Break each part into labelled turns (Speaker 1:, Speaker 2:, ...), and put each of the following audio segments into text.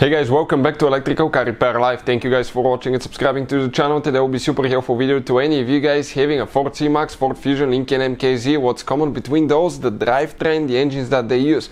Speaker 1: Hey guys, welcome back to Electrical Car Repair Live. Thank you guys for watching and subscribing to the channel. Today will be super helpful video to any of you guys having a Ford C-Max, Ford Fusion, Lincoln MKZ. What's common between those, the drivetrain, the engines that they use.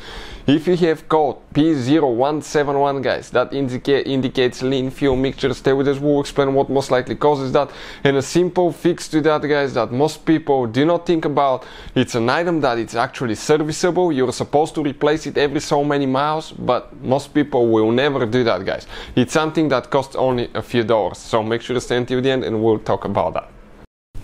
Speaker 1: If you have code P0171 guys, that indica indicates lean fuel mixture. Stay with us, we'll explain what most likely causes that. And a simple fix to that guys that most people do not think about. It's an item that it's actually serviceable. You're supposed to replace it every so many miles, but most people will never do that guys. It's something that costs only a few dollars. So make sure to stay until the end and we'll talk about that.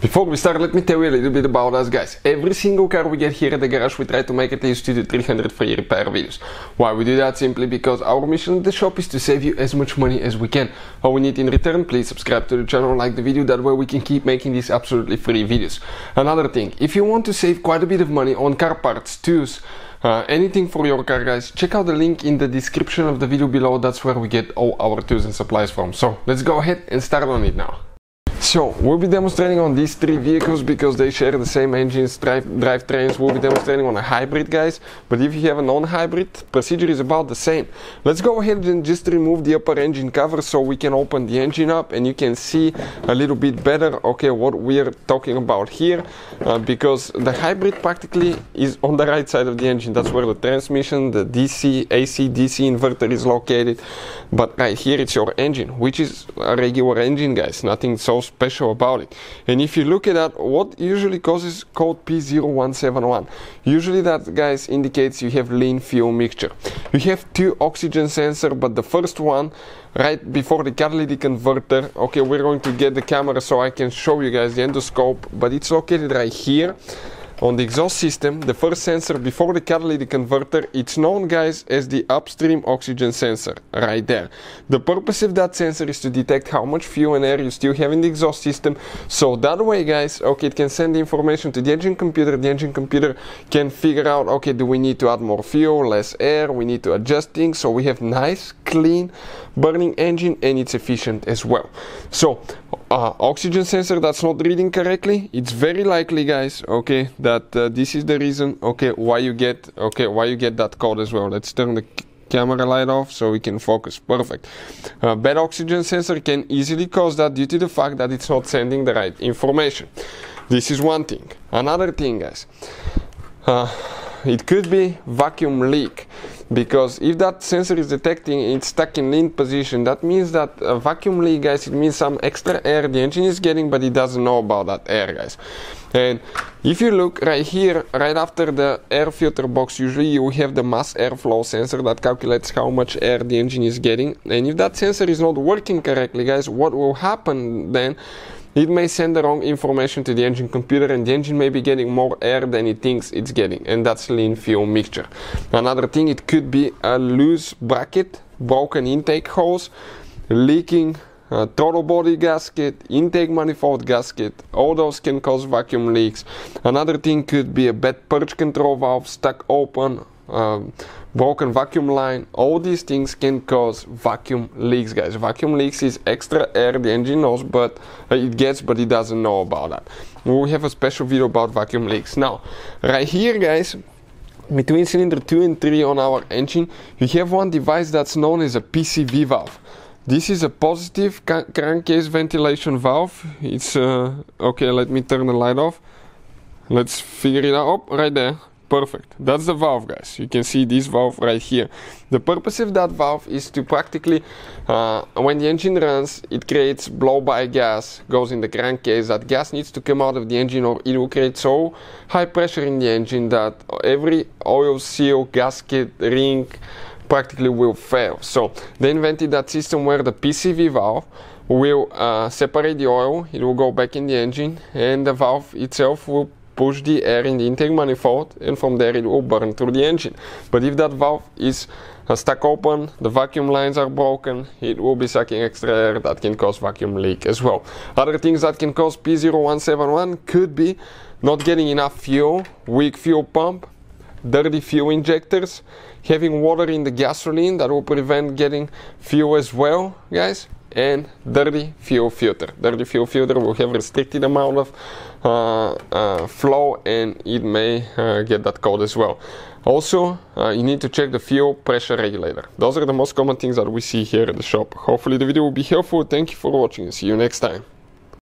Speaker 1: Before we start, let me tell you a little bit about us guys. Every single car we get here at the garage, we try to make at least 2 to 300 free repair videos. Why we do that? Simply because our mission at the shop is to save you as much money as we can. All we need in return, please subscribe to the channel, like the video, that way we can keep making these absolutely free videos. Another thing, if you want to save quite a bit of money on car parts, tools, uh, anything for your car guys, check out the link in the description of the video below, that's where we get all our tools and supplies from. So let's go ahead and start on it now. So, we'll be demonstrating on these three vehicles because they share the same engines, drive, drivetrains. We'll be demonstrating on a hybrid, guys. But if you have a non-hybrid, procedure is about the same. Let's go ahead and just remove the upper engine cover so we can open the engine up and you can see a little bit better, okay, what we're talking about here. Uh, because the hybrid practically is on the right side of the engine. That's where the transmission, the DC, AC, DC inverter is located. But right here it's your engine, which is a regular engine, guys. Nothing so special about it. And if you look at that, what usually causes code P0171? Usually that, guys, indicates you have lean fuel mixture. You have two oxygen sensor, but the first one right before the catalytic converter okay we're going to get the camera so I can show you guys the endoscope but it's located right here on the exhaust system, the first sensor before the catalytic converter, it's known guys as the upstream oxygen sensor, right there. The purpose of that sensor is to detect how much fuel and air you still have in the exhaust system, so that way guys, okay, it can send the information to the engine computer, the engine computer can figure out, okay, do we need to add more fuel, less air, we need to adjust things, so we have nice, clean, burning engine and it's efficient as well. So, uh, oxygen sensor that's not reading correctly, it's very likely guys, okay, that uh, this is the reason okay why you get okay why you get that code as well. Let's turn the camera light off so we can focus. Perfect. Uh, bad oxygen sensor can easily cause that due to the fact that it's not sending the right information. This is one thing. Another thing guys uh, it could be vacuum leak because if that sensor is detecting it's stuck in lean position that means that a vacuum leak guys it means some extra air the engine is getting but it doesn't know about that air guys. And if you look right here right after the air filter box usually you have the mass airflow sensor that calculates how much air the engine is getting. And if that sensor is not working correctly guys what will happen then it may send the wrong information to the engine computer and the engine may be getting more air than it thinks it's getting and that's lean fuel mixture. Another thing it could be a loose bracket, broken intake hose, leaking uh, throttle body gasket, intake manifold gasket, all those can cause vacuum leaks. Another thing could be a bad purge control valve stuck open, um, broken vacuum line, all these things can cause vacuum leaks, guys. Vacuum leaks is extra air the engine knows, but uh, it gets, but it doesn't know about that. We have a special video about vacuum leaks. Now, right here, guys, between cylinder 2 and 3 on our engine, you have one device that's known as a PCV valve. This is a positive crankcase ventilation valve. It's uh, okay. Let me turn the light off. Let's figure it out. Oh, right there perfect. That's the valve guys. You can see this valve right here. The purpose of that valve is to practically uh, when the engine runs it creates blow by gas goes in the crankcase. That gas needs to come out of the engine or it will create so high pressure in the engine that every oil seal gasket ring practically will fail. So they invented that system where the PCV valve will uh, separate the oil. It will go back in the engine and the valve itself will push the air in the intake manifold and from there it will burn through the engine. But if that valve is uh, stuck open, the vacuum lines are broken, it will be sucking extra air that can cause vacuum leak as well. Other things that can cause P0171 could be not getting enough fuel, weak fuel pump, dirty fuel injectors, having water in the gasoline that will prevent getting fuel as well, guys and dirty fuel filter. Dirty fuel filter will have restricted amount of uh, uh, flow and it may uh, get that code as well. Also, uh, you need to check the fuel pressure regulator. Those are the most common things that we see here at the shop. Hopefully the video will be helpful. Thank you for watching see you next time.